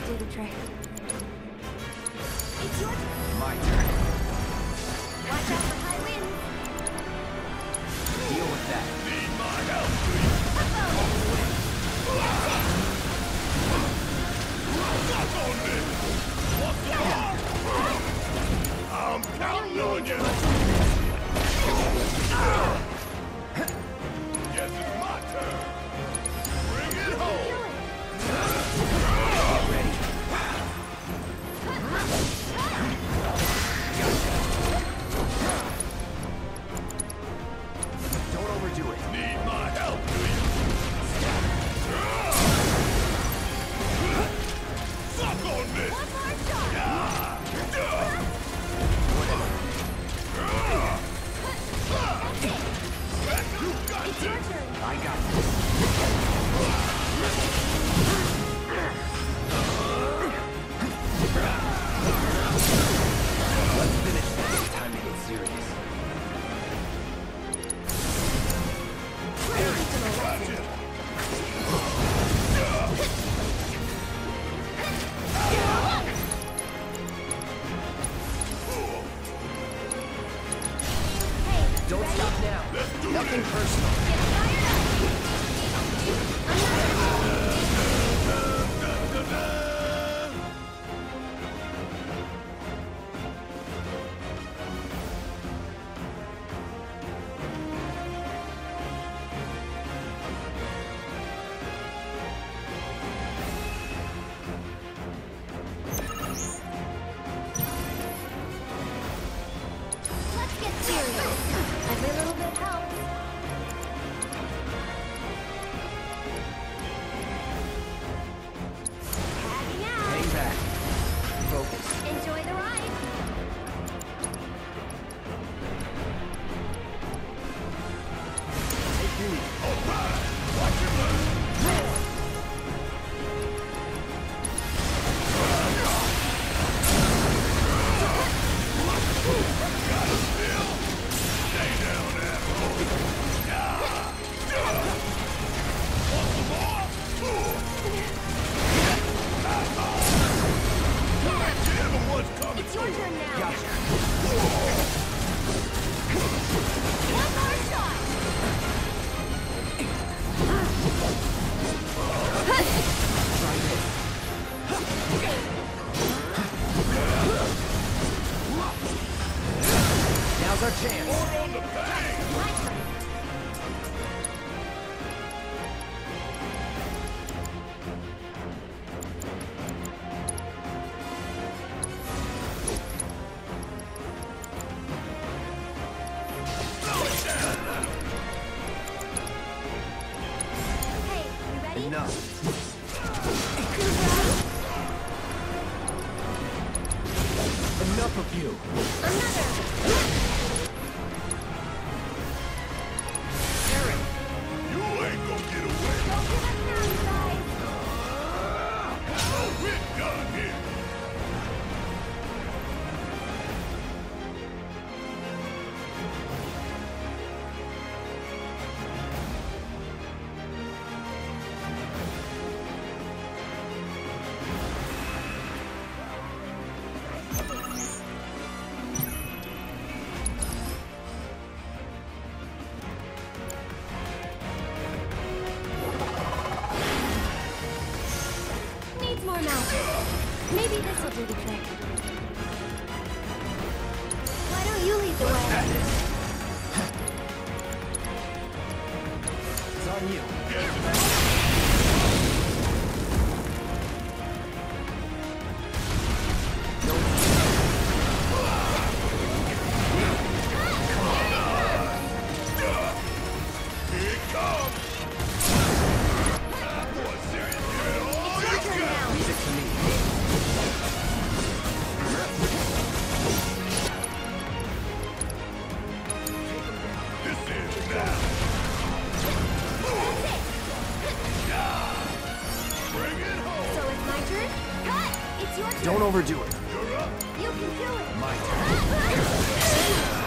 do the trick. It's your... My turn. you. Another! Maybe this will do the trick. Why don't you lead the way? It's on you. My turn? Cut! It's your turn! Don't overdo it. You can do it. My turn.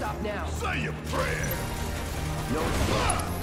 Stop now. Say your prayer. No.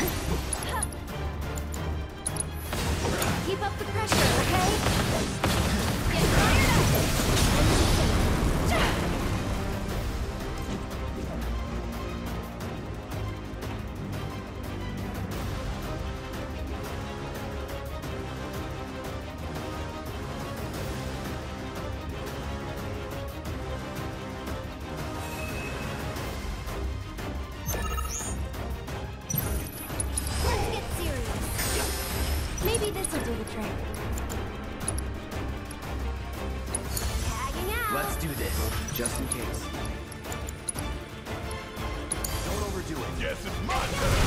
Keep up the pressure, okay? Get fired up! Yes, it's my turn!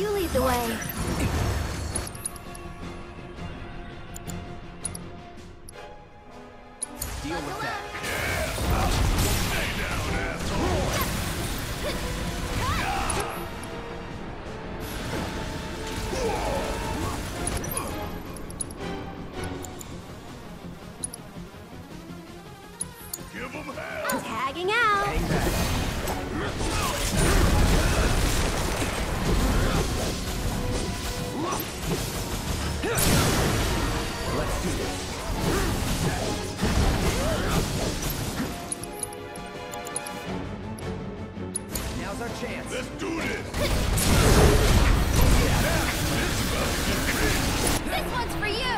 You lead the way. Deal with that. Our chance. Let's do this. this one's for you.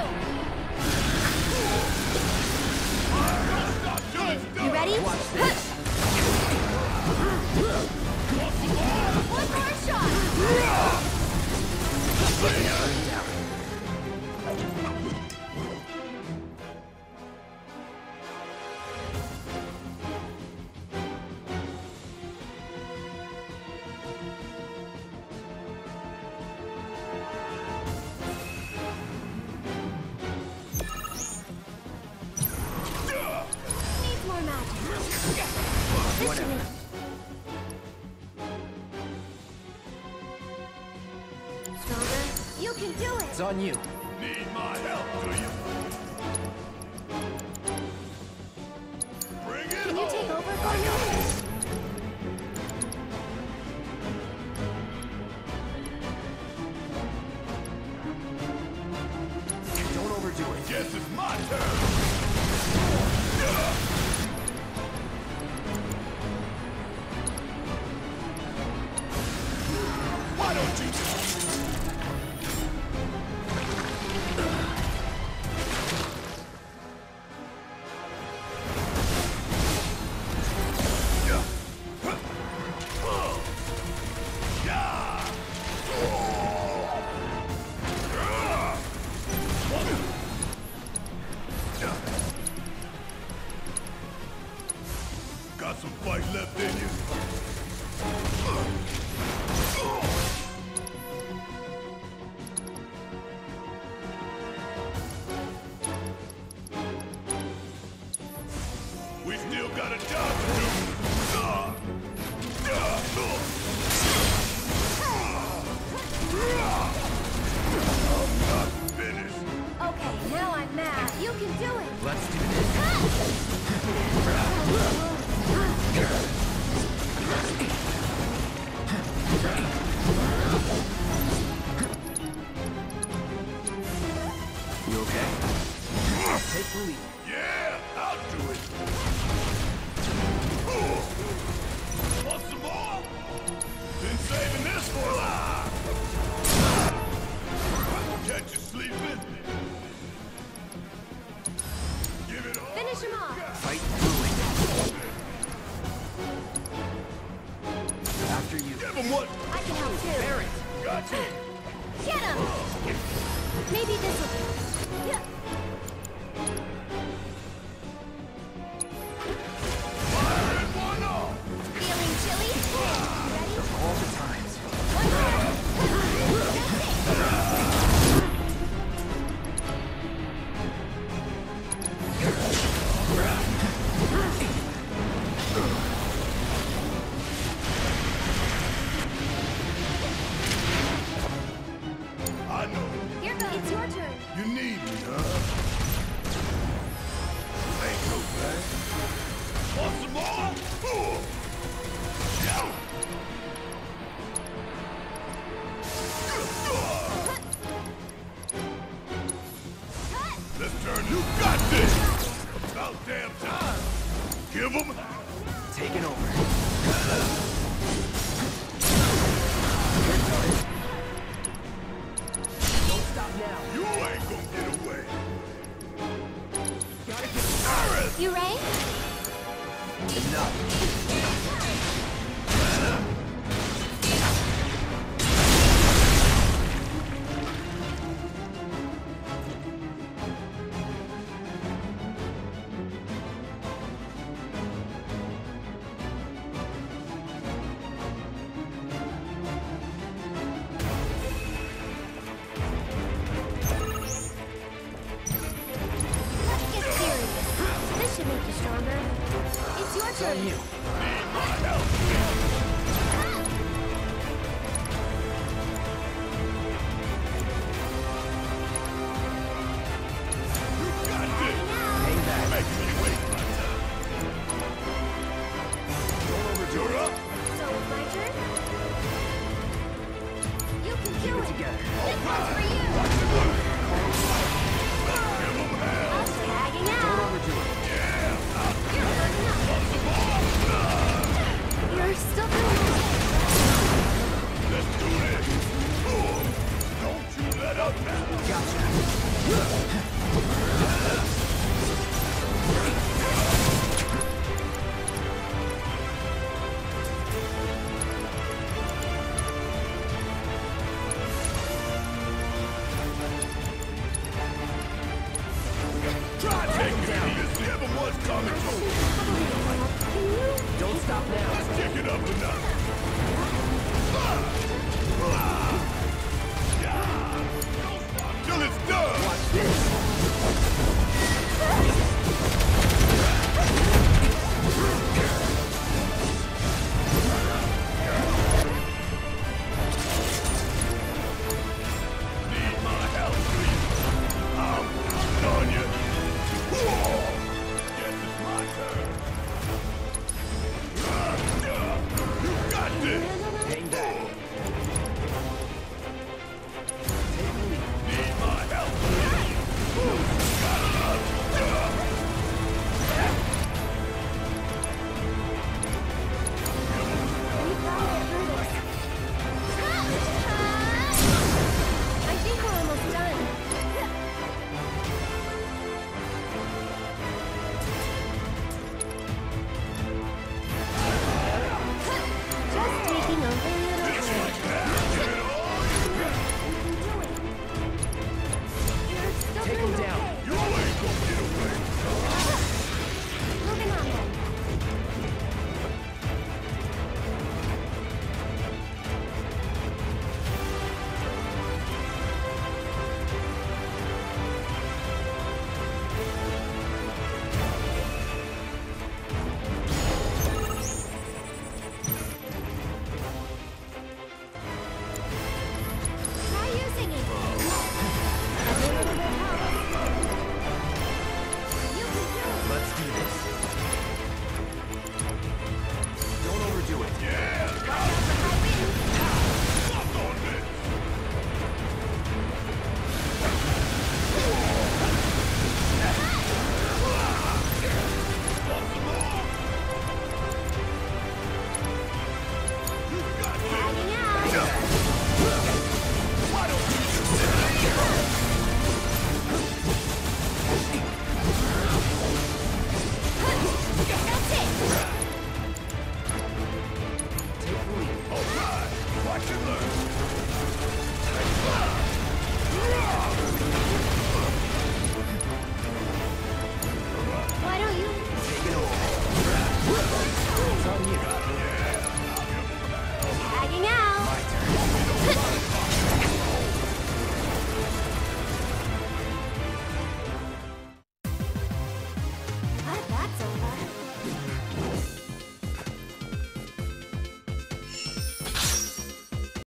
Hey, you ready? Watch this. One more shot. Stronger? You can do it! It's on you. Need my help, do you? after you. Give him what? I can help too. Barry. Got you. Get him. Maybe this will.